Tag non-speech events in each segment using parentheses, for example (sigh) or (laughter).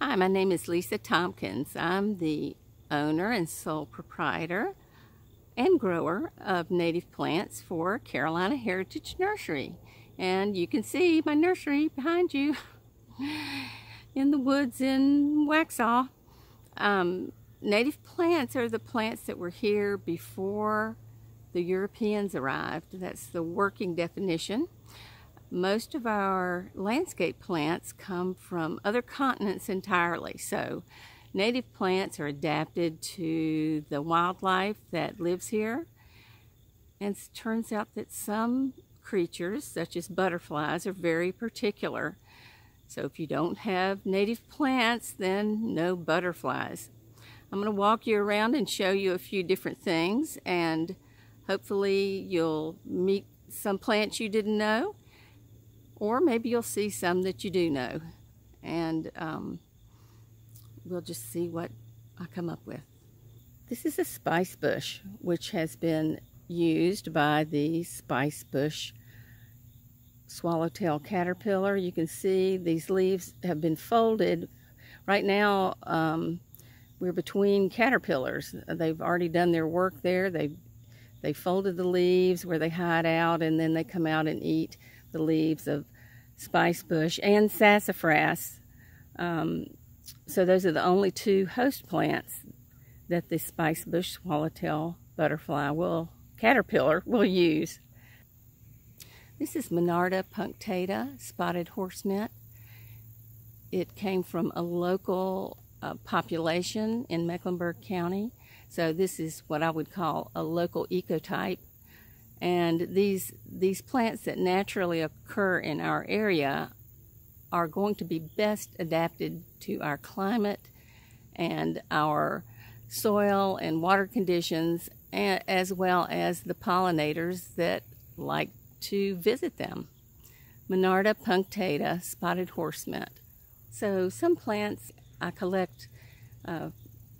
Hi, my name is Lisa Tompkins. I'm the owner and sole proprietor and grower of native plants for Carolina Heritage Nursery. And you can see my nursery behind you (laughs) in the woods in Waxhaw. Um, native plants are the plants that were here before the Europeans arrived. That's the working definition. Most of our landscape plants come from other continents entirely. So native plants are adapted to the wildlife that lives here. And it turns out that some creatures, such as butterflies, are very particular. So if you don't have native plants, then no butterflies. I'm going to walk you around and show you a few different things and hopefully you'll meet some plants you didn't know or maybe you'll see some that you do know. And um, we'll just see what I come up with. This is a spice bush, which has been used by the spice bush swallowtail caterpillar. You can see these leaves have been folded. Right now, um, we're between caterpillars. They've already done their work there. They they folded the leaves where they hide out, and then they come out and eat the leaves of spice bush and sassafras. Um, so those are the only two host plants that the spice bush swallowtail butterfly will, caterpillar will use. This is Monarda punctata, spotted horse mint. It came from a local uh, population in Mecklenburg County. So this is what I would call a local ecotype. And these, these plants that naturally occur in our area are going to be best adapted to our climate and our soil and water conditions, as well as the pollinators that like to visit them. Monarda punctata, spotted horse mint. So some plants I collect uh,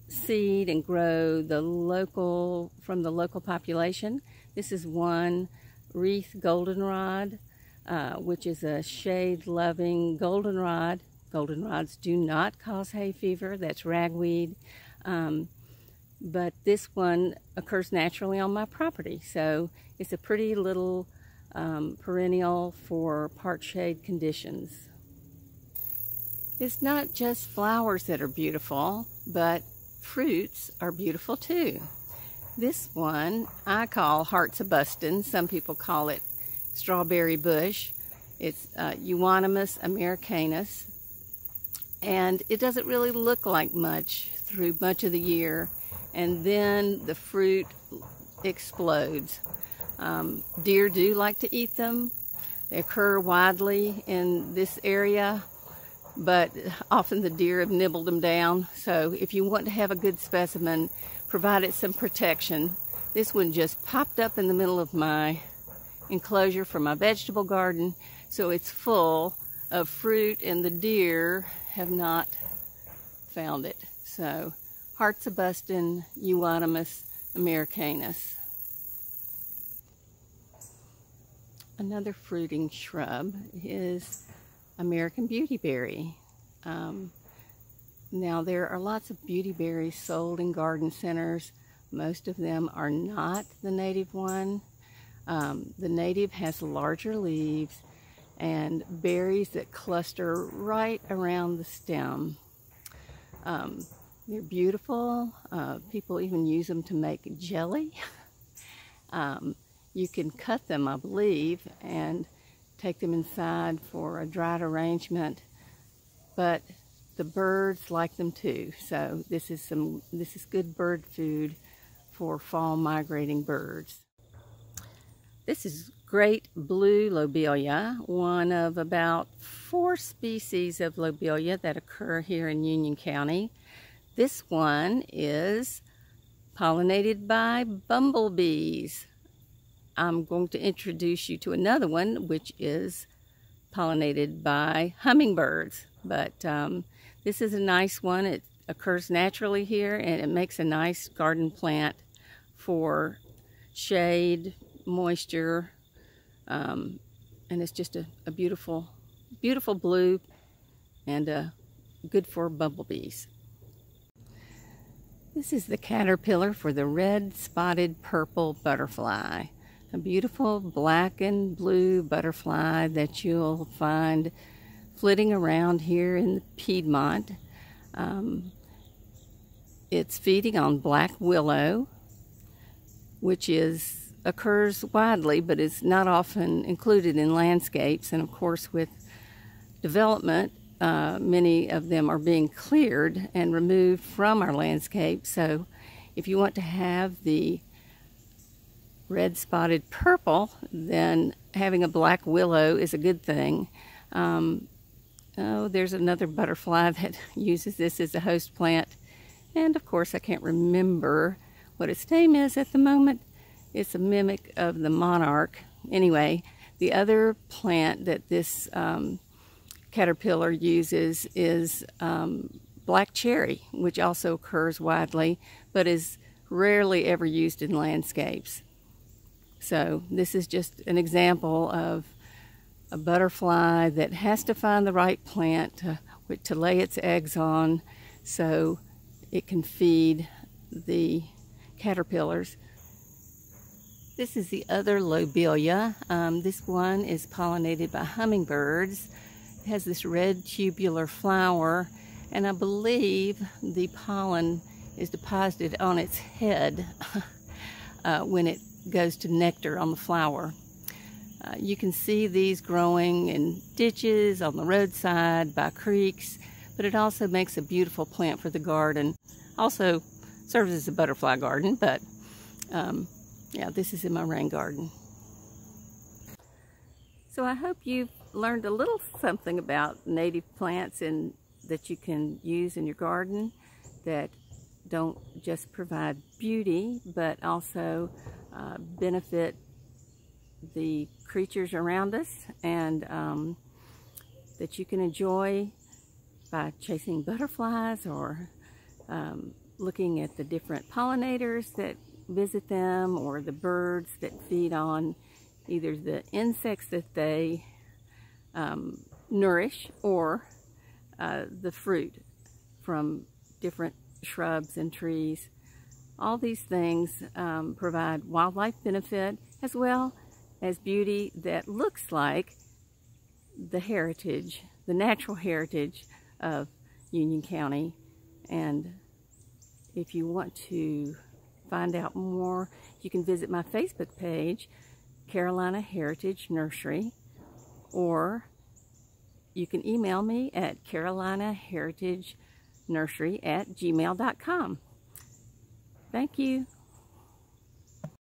seed and grow the local from the local population. This is one wreath goldenrod, uh, which is a shade-loving goldenrod. Goldenrods do not cause hay fever. That's ragweed. Um, but this one occurs naturally on my property. So it's a pretty little um, perennial for part shade conditions. It's not just flowers that are beautiful, but fruits are beautiful too. This one I call Hearts of Bustin. Some people call it strawberry bush. It's uh, Euonymus americanus. And it doesn't really look like much through much of the year. And then the fruit explodes. Um, deer do like to eat them. They occur widely in this area but often the deer have nibbled them down. So if you want to have a good specimen, provide it some protection. This one just popped up in the middle of my enclosure for my vegetable garden. So it's full of fruit and the deer have not found it. So Hearts of Bustin, Euonymus americanus. Another fruiting shrub is American Beautyberry. Um, now there are lots of beautyberries sold in garden centers. Most of them are not the native one. Um, the native has larger leaves and berries that cluster right around the stem. Um, they're beautiful. Uh, people even use them to make jelly. (laughs) um, you can cut them, I believe, and take them inside for a dried arrangement. But the birds like them too. So this is some this is good bird food for fall migrating birds. This is great blue lobelia, one of about four species of lobelia that occur here in Union County. This one is pollinated by bumblebees. I'm going to introduce you to another one, which is pollinated by hummingbirds. But um, this is a nice one. It occurs naturally here, and it makes a nice garden plant for shade, moisture, um, and it's just a, a, beautiful, beautiful blue and a good for bumblebees. This is the caterpillar for the red spotted purple butterfly. A beautiful black and blue butterfly that you'll find flitting around here in the Piedmont. Um, it's feeding on black willow, which is occurs widely but is not often included in landscapes. And of course, with development, uh, many of them are being cleared and removed from our landscape. So if you want to have the red spotted purple, then having a black willow is a good thing. Um, oh, there's another butterfly (laughs) that uses this as a host plant. And of course, I can't remember what its name is at the moment. It's a mimic of the monarch. Anyway, the other plant that this um, caterpillar uses is um, black cherry, which also occurs widely, but is rarely ever used in landscapes. So this is just an example of a butterfly that has to find the right plant to, to lay its eggs on so it can feed the caterpillars. This is the other lobelia. Um, this one is pollinated by hummingbirds It has this red tubular flower, and I believe the pollen is deposited on its head (laughs) uh, when it goes to nectar on the flower. Uh, you can see these growing in ditches, on the roadside, by creeks, but it also makes a beautiful plant for the garden. Also serves as a butterfly garden, but um, yeah, this is in my rain garden. So I hope you've learned a little something about native plants and that you can use in your garden that don't just provide beauty but also uh, benefit the creatures around us and um, that you can enjoy by chasing butterflies or um, looking at the different pollinators that visit them or the birds that feed on either the insects that they um, nourish or uh, the fruit from different shrubs and trees. All these things um, provide wildlife benefit as well as beauty that looks like the heritage, the natural heritage of Union County. And if you want to find out more, you can visit my Facebook page, Carolina Heritage Nursery or you can email me at carolinaheritagenursery at gmail.com. Thank you.